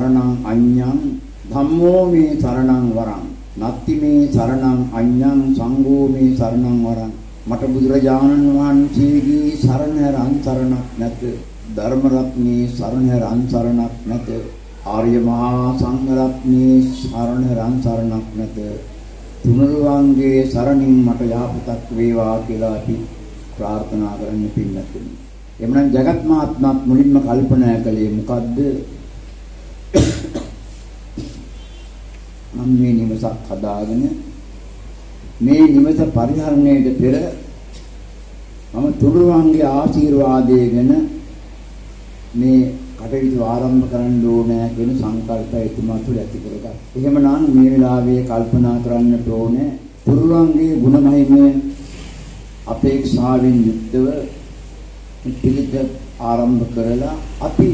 නත්ති මේ සරණං අඤ්ඤං ධම්මෝ මේ සරණං වරං නත්ති මේ සරණං අඤ්ඤං සංඝෝ මේ සරණං වරං. මට බුදුරජාණන් වහන්සේගේ සරණ හැර අන්සරණක් නැත. ධර්ම රත්නේ සරණ හැර අන්සරණක් නැත. ආර්ය මහා සංඝ රත්නේ සරණ හැර අන්සරණක් නැත. තුනුරුවන්ගේ සරණින් මට යහපතක් වේවා කියලා අපි ප්‍රාර්ථනා කරන්න පින්නතුනි. එමනම් జగත් මහත්මත් මුලින්ම කල්පනා කළේ මොකද්ද? මම මේ නිවසක් හදාගෙන මේ නිවස පරිහරණයට පෙර මම තුරුවන්ගේ ආශිර්වාදයෙන් මේ කටයුතු ආරම්භ කරන්න ඕනෑ කියන සංකල්පය එතුමා තුළ ඇති කරගත්තා. එහෙමනම් මේ වෙලාවේ කල්පනා කරන්නට ඕනේ තුරුවන්ගේ ගුණමහිමය අපේක්ෂාවෙන් යුක්තව පිළිද ආරම්භ කරලා අපි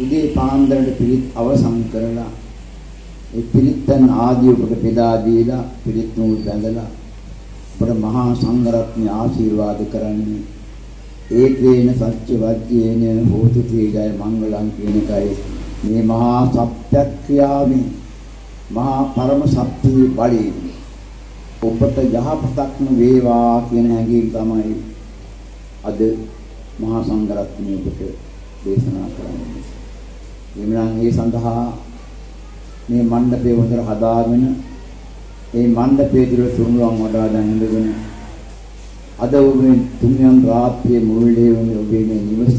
උදේ පාන්දරට පිළිත් අවසන් කරලා ඒ පිළිත්තන් ආදී ඔබට බෙදා දීලා පිළිත් නූල් බැඳලා ඔබට මහා සංඝරත්නය ආශිර්වාද කරන්නේ. ඒකේන සත්‍ය වජ්ජේන හෝතු තේජය මංගලං කියන එකයි. මේ මහා සත්‍යක්‍රියාවේ මහා පරම සත්‍ය බලයෙන් ඔබට යහපතක්ම වේවා කියන හැඟීම තමයි අද මහා සංඝරත්නය ඔබට දේශනා කරන්නේ. එමනම් ඒ සඳහා මේ මණ්ඩපය හොඳට හදාගෙන ඒ මණ්ඩපයේ තුල තුරුණුවන් වඩා දැන් ඉඳගෙන අද උනේ තුන්යන් රාත්‍රියේ මුළුල්ලේ වුණේ ඔබේ මේ නිවස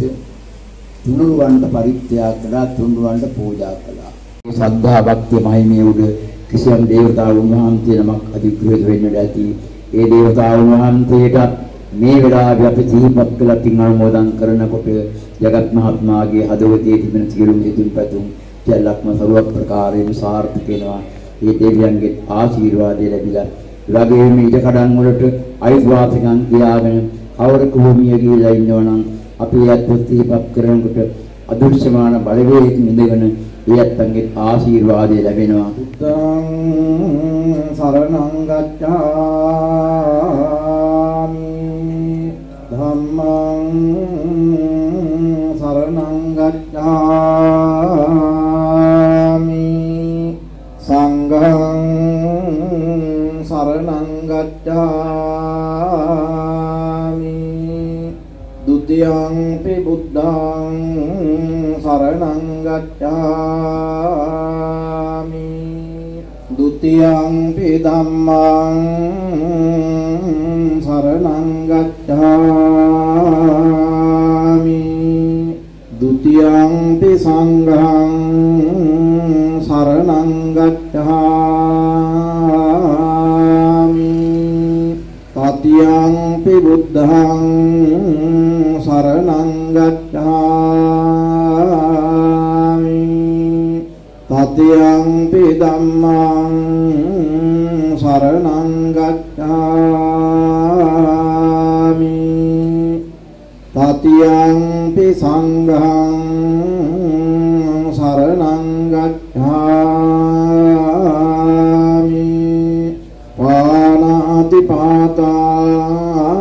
තුනුරුවන්ට පරිත්‍යාග කළා තුනුරුවන්ට පූජා කළා. මේ ශ්‍රද්ධා භක්තිය මහිමේ උඩ කිසියම් දේවතාවුන් වහන්සේ නමක් අධිග්‍රහිත වෙන්නට ඇති. ඒ දේවතාවුන් වහන්සේට මේ වෙලාවේ අපි ජීවත් කළ පින් අනුමෝදන් කරනකොට ජගත් මහත්මයාගේ හදවතේ තිබෙන සියලුම හිතුම් පැතුම් සියල්ලක්ම සරුවක් ප්‍රකාරයෙන් සාර්ථක වෙනවා. මේ දෙවියන්ගේ ආශිර්වාදය ලැබිලා වගේම ඊට කඩන් වලට අයිතිවාසිකම් කියාගෙන කවර කුමිය ගිහිලා ඉන්නවනම් අපි යත් සිහිපත් කරනකොට අදෘශ්‍යමාන බලවේගකින් ඉඳගෙන එයත්න්ගේ ආශිර්වාදය ලැබෙනවා. බුද්ධං සරණං ගච්ඡාමි ධම්මං සරණං ගච්ඡාමි ගච්ඡාමි ဒ ුතියං පි බුද්ධං සරණං ගච්ඡාමි ဒ ුතියං පි ධම්මං සරණං ගච්ඡාමි ဒ ුතියං පි සංඝං සරණං ගච්ඡාමි බුද්ධං සරණං ගච්ඡාමි තතියං පි ධම්මං සරණං ගච්ඡාමි තතියං පි සංඝං සරණං ගච්ඡාමි පානාති පාතා වේරමණී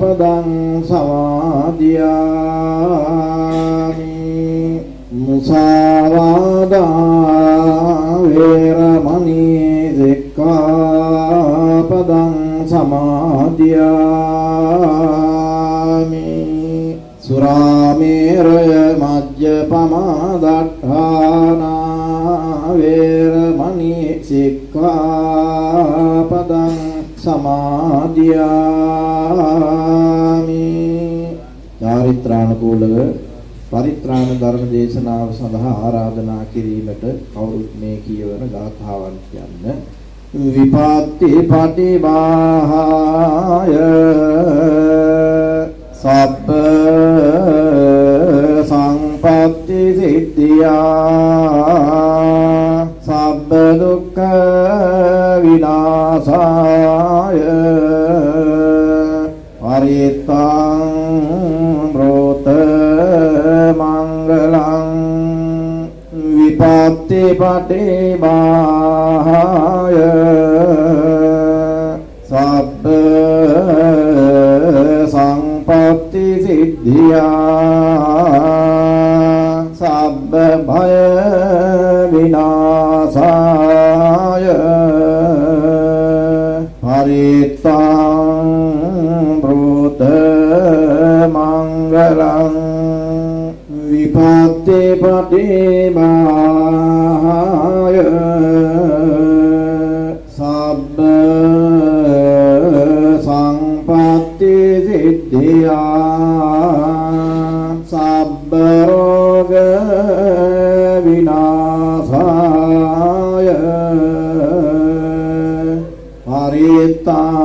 සික්ඛාපදං සමාදියාමි। මුසාවාදා වේරමණී සික්ඛාපදං සමාදියාමි। සුරාමේරය මජ්ජපමාදට්ඨානා වේරමණී සික්ඛාපදං සමාදියාමි. චාරිත්‍රානුකූලව පරිත්‍රාණ ධර්ම දේශනාව සඳහා ආරාධනා කිරීමට කවුරුත් මේ කියවන ගාථාවන් කියන්න. විපාති පටිභාය සබ්බ සංපත්ති සිද්ධියා. සබ්බ දුක්ඛ විනාශාය පරිත්තං රෝත මංගලං විපත්ති පටිභාය සබ්බ සංපත්ති සිද්ධියා බුද්ධිපටිමාය සබ්බ සංපත්ති සිද්ධියා සබ්බ රෝග විනාශාය පරිත්තා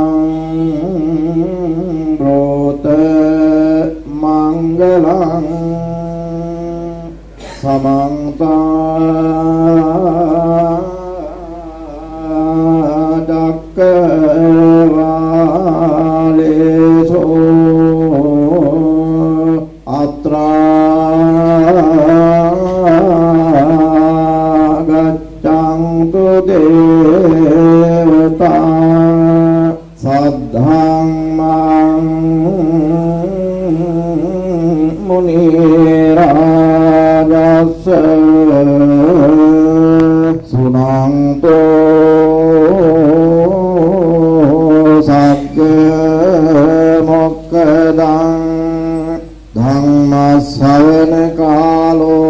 कालो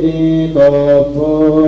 Thank you.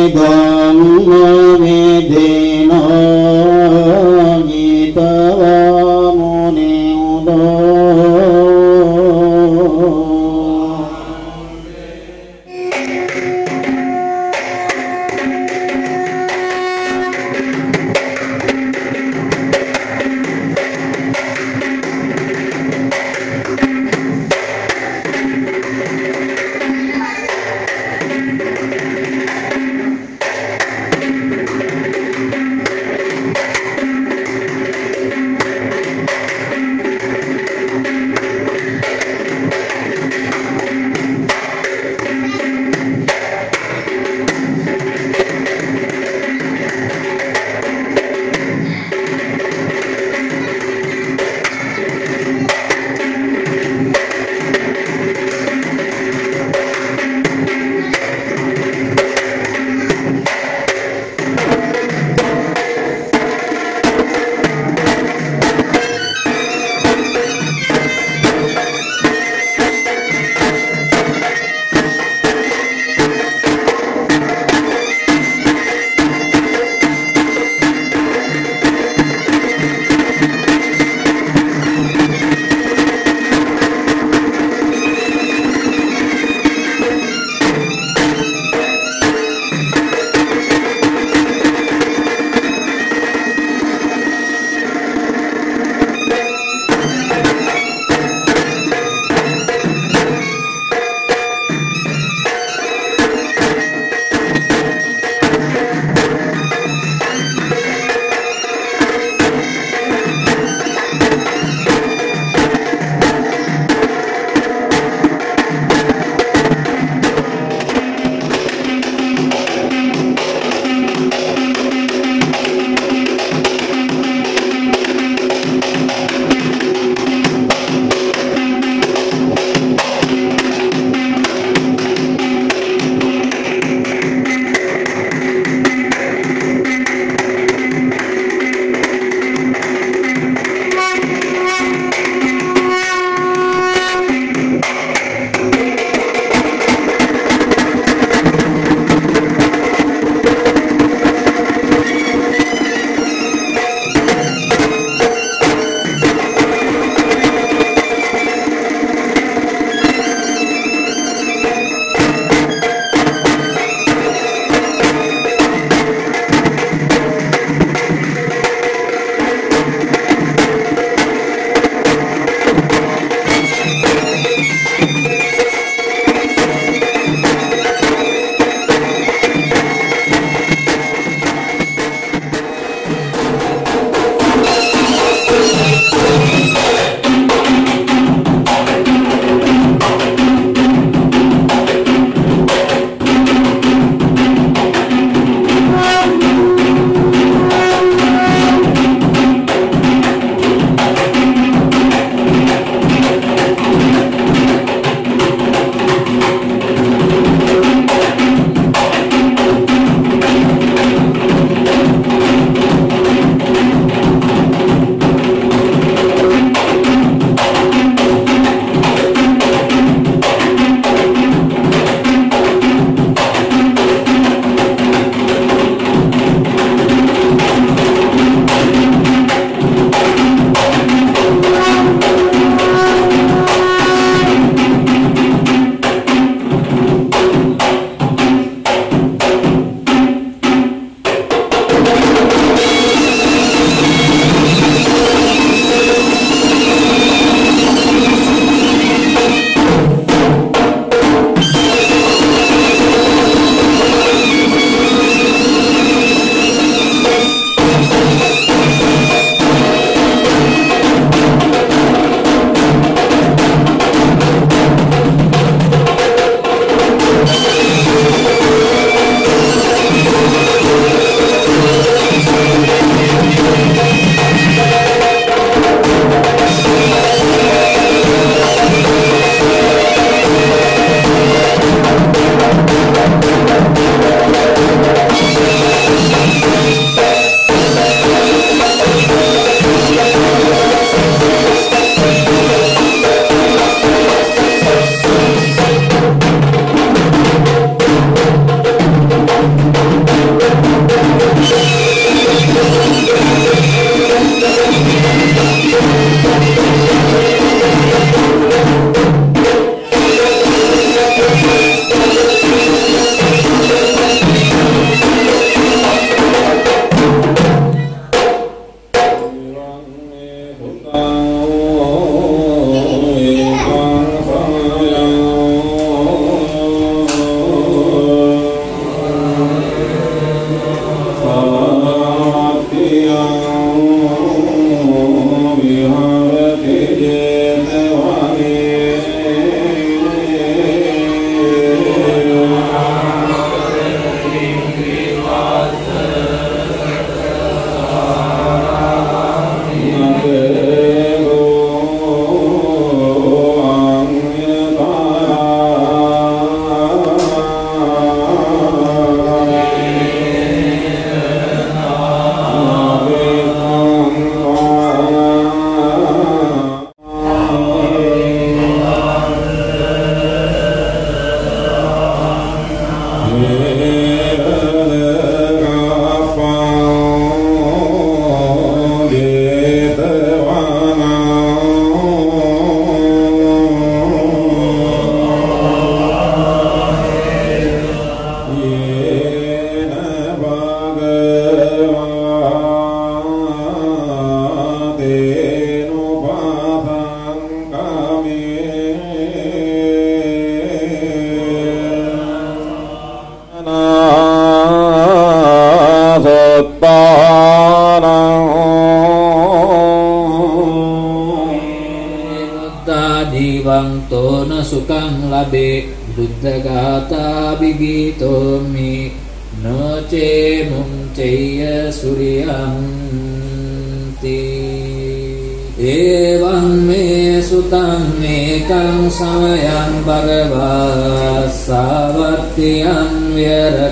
वेदा वेदेन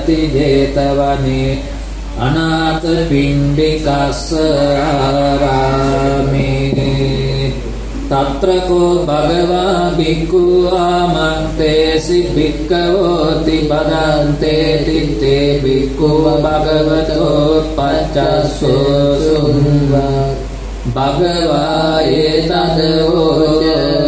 විරති ජේතවනේ අනාථ පිණ්ඩිකස්ස ආරාමේ තත්‍රකෝ භගවා බික්කු ආමන්තේසි භික්කවෝති බදන්තේ තිත්තේ බික්කුව භගවතෝ පච්චස්සෝ සුන්වා භගවා ඒතදවෝච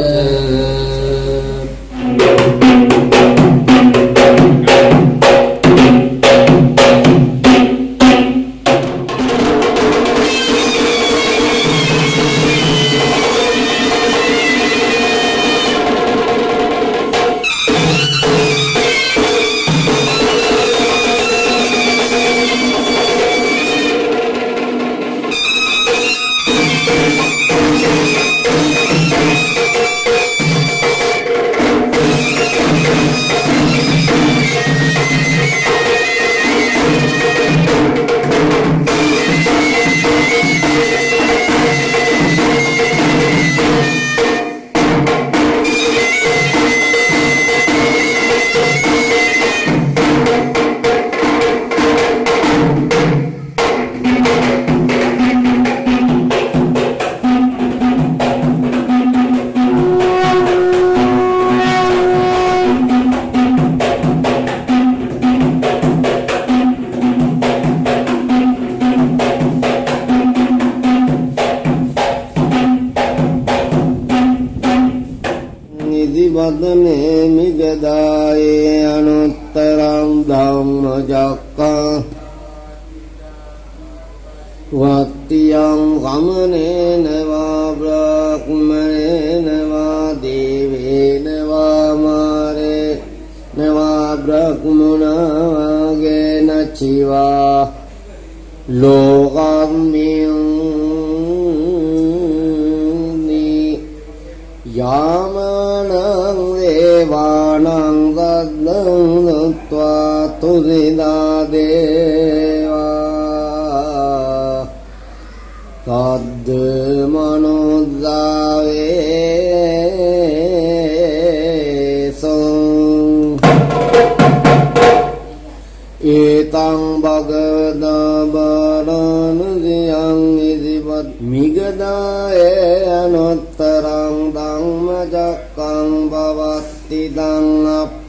ධම්මචක්කං භවත්ති දං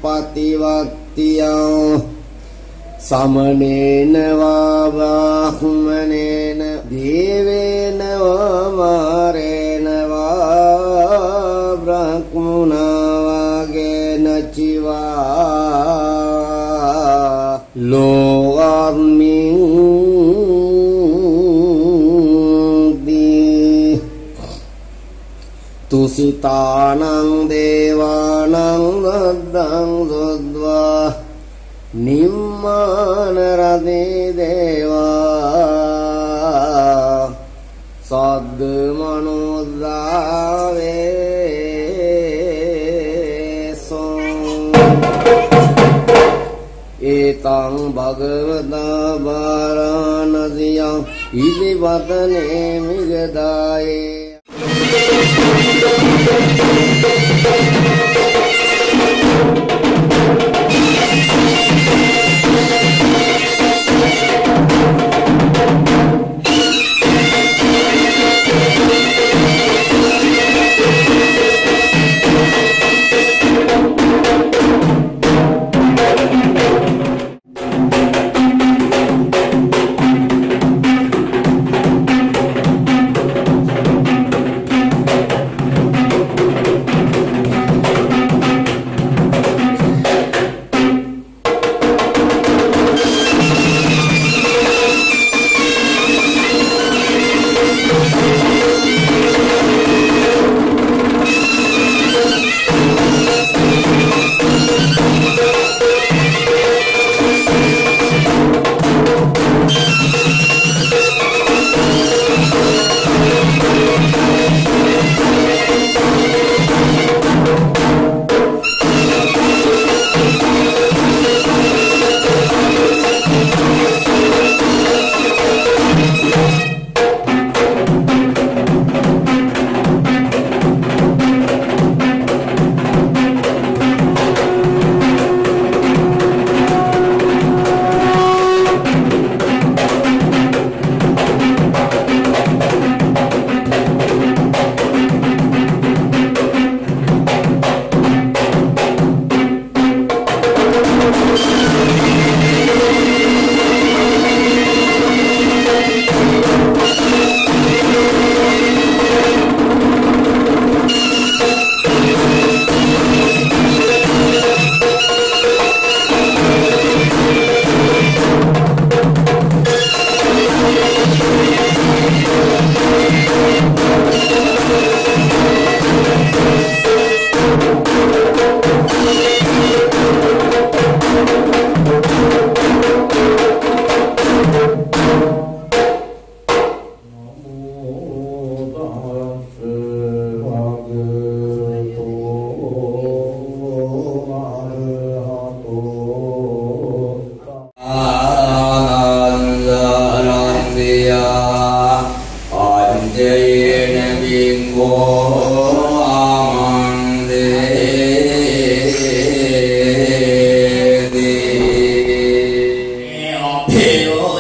අප්පතිවත්තියං සමනේන වා බ්‍රාහ්මනේන දේවේන වා තුසිතානං දේවානං වද්දං සොද්වා නිම්මාන රදේ දේවා සද්ද මනෝද්දාවේ සොං ඒතං භගවතා බාරාණසියං ඉදිවතනේ මිගදායේ Thank you. Hell oh.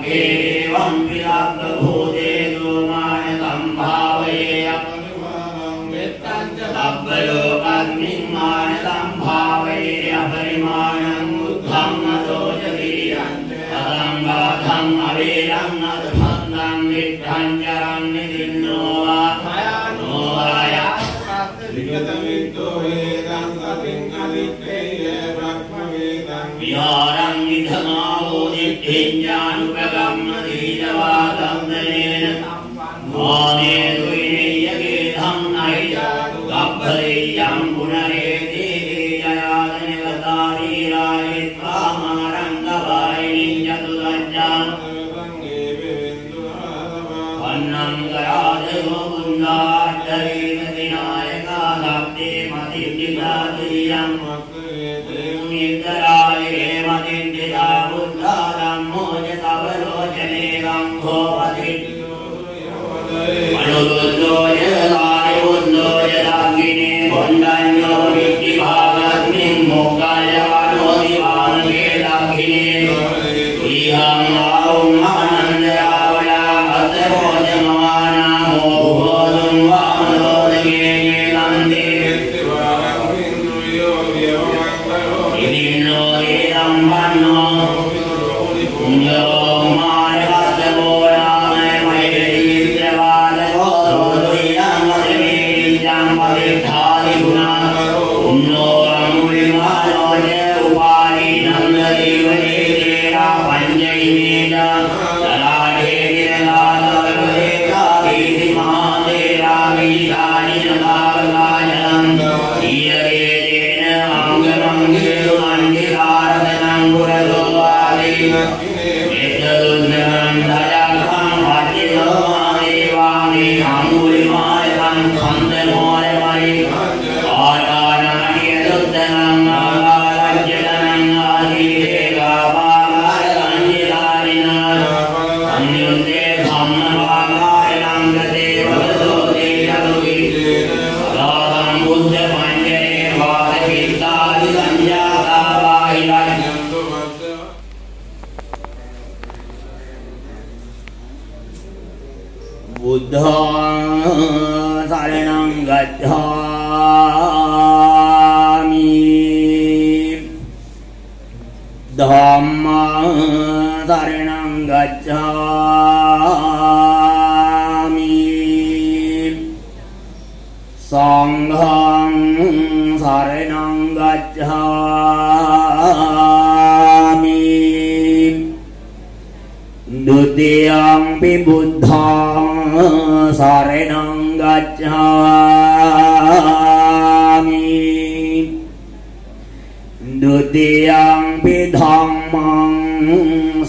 यथागे Holy, holy, holy, holy, holy,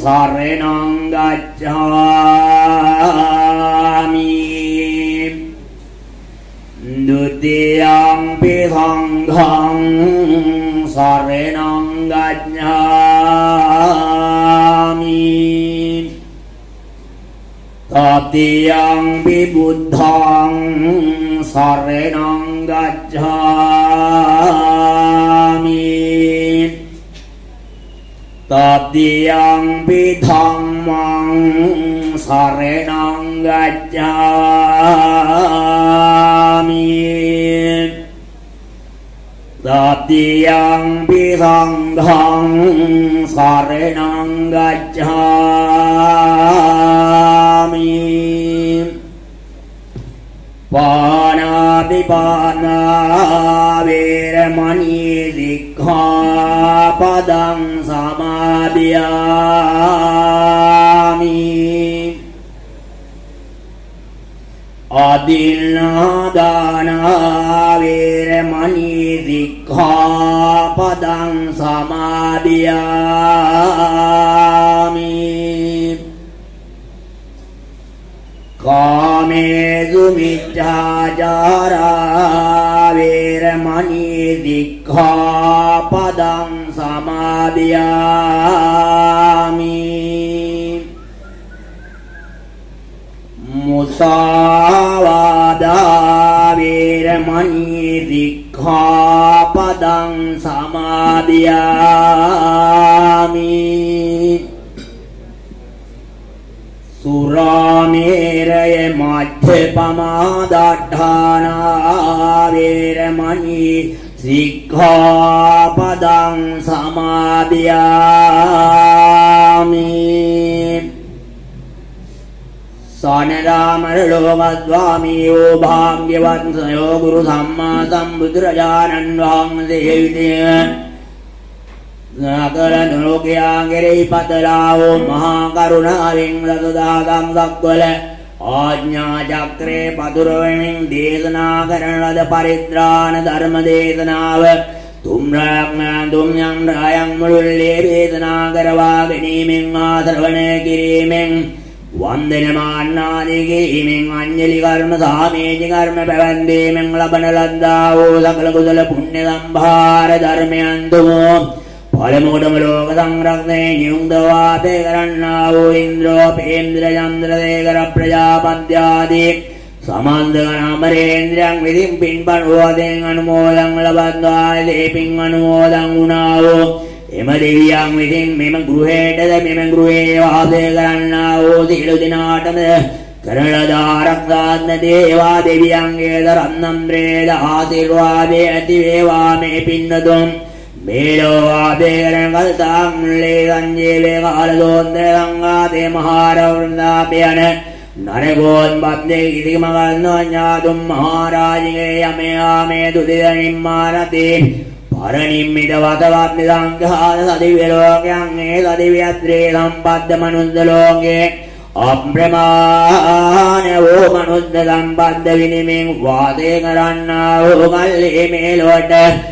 සරණං ගච්ඡාමි ဒုတိယံ පි සංඝං සරණං ගච්ඡාමි තතියං බුද්ධං සරණං ගච්ඡාමි තතියං ධම්මං සරණං ගච්ඡාමි තතියං සංඝං සරණං ගච්ඡාමි පානාතිපානා වේරමණී දික්ඛාපදං සමාදියාමි අදින්නාදානා වේරමණී දික්ඛාපදං සමාදියාමි කාමේසු මිච්ඡාචාරා වේරමණී දික්ඛාපදං සමාදියාමි. මුසාවාදා වේරමණී දික්ඛාපදං සමාදියාමි. සුරාමේරය මධ්‍යපමාදට්ඨානා වේරමණී සික්ඛාපදං සමාදියාමි. සානරාමර ලෝකස්වාමීයෝ භාග්‍යවන්තයෝ ගුරු සම්මා සම්බුදුරජාණන් වහන්සේ විදිය නගර ලෝකයා කෙරෙහි පතලාවෝ මහා කරුණාවෙන් ලදදාගම් දක්වල ආඥා චක්‍රේ පතුරවමින් දේශනා කරන ලද පරිත්‍රාණ ධර්ම දේශනාව තුම්රාක් තුම් යම් රායන් මුළුල්ලේ වේදනා කරවා ගැනීමෙන් ආශ්‍රවණය කිරීමෙන් වන්දනමාන්නාදිගේීමෙන් අංජලි කර්ම සාමේජි කර්ම පැවැන්දීමෙන් ලබන ලද්දා වූ සකල කුසල පුණ්‍ය සම්භාර ධර්මයන් තුමෝ පළමුවටම ලෝක සංරක්ෂණය නියුක්ත වාසය කරන්නා වූ ඉන්ද්‍රෝපේන්ද්‍ර චන්ද්‍රදේකර ප්‍රජාපත්‍යාදී සමන්ද ගණමරේන්ද්‍රයන් විසින් පින්පන් වෝදෙන් අනුමෝදන් ලබත්වා දේ පින් අනුමෝදන් වුණා වූ එම දෙවියන් විසින් මෙම ගෘහයටද මෙම ගෘහේ වාසය කරන්නා වූ සියලු දෙනාටම කරන දාරක්ෂාත්න දේවා දෙවියන්ගේ දරන්නම් ප්‍රේද ආශිර්වාදේ ඇති වේවා මේ පින්නතුන්. මේලෝ වාදේ කරන කල්තාන් මුල්ලේ සංජීවේ කාලදෝන්දර සංඝාතේ මහාරවෘන්දාපයන නරගෝන් බද්දේ ඉදිමගල්නෝ ඥාතුම් මහාරාජිගේ යමයා මේ දුදිද නිම්මානතේ පරනිම්මිත වතවත් නිසංඝාත සදිව්‍ය ලෝකයන් ඒ සදිව්‍යත්‍රේ සම්පද්ද මනුස්ස ලෝකේ අප්‍රමාණ වූ මනුස්ස සම්පද්ද විනිමින් වාදේ කරන්නා වූ කල්ලි මේ ලොවට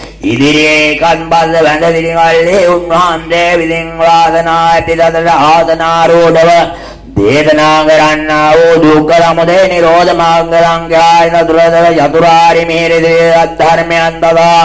පුරුදු පරිද්දෙම්ම චීවර පිණ්ඩ පාදේ නාදන කිලානම් රද්දේ කියන දී උපදින් එකදේ උපස්ථාන කරන ලැබීම සන්නාමර ලෝක දිවාකර ආනන් වහන්සේ ඉදිරියේ කන්බල්ල වැඳ දිරිගල්ලේ උන්වහන්සේ විදින් වාදනා ඇති දතට ආදනාරෝඩව දේශනා කරන්නා වූ දුක්ඛ සමුදය නිරෝධ මාර්ග සංඛ්‍යායන දුරදර චතුරාරි මේරේ අධර්මයන් බවා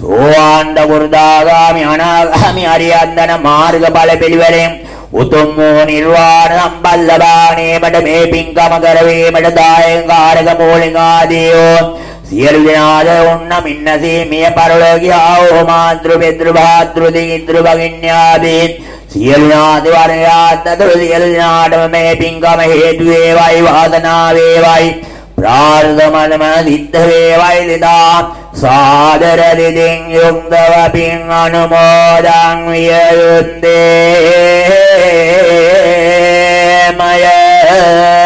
සෝවාන්ද වෘදාගාමි අනාගාමි අරියන්දන මාර්ග ඵල පිළිවෙලෙන් උතුම් වූ නිර්වාණ සම්පත් ලබානීමට මේ පින්කම කරවීමට දායක කාරක මූලික ආදීෝ සියලු දෙනාද උන්න මින්නසී මිය පරලෝකියා ඕ මාතෘ පෙත්‍ර භාතෘ දිගිත්‍ර භගින්‍යාදී සියලු නාද වරයාත්තුරු සියලු දෙනාටම මේ පින්කම හේතු වේවයි වාසනා වේවයි ප්‍රාර්ථමනම සිද්ධ වේවයි දිදා සාදර දිදින් යුක්තව පින් අනුමෝදන් විය යුත්තේ මය.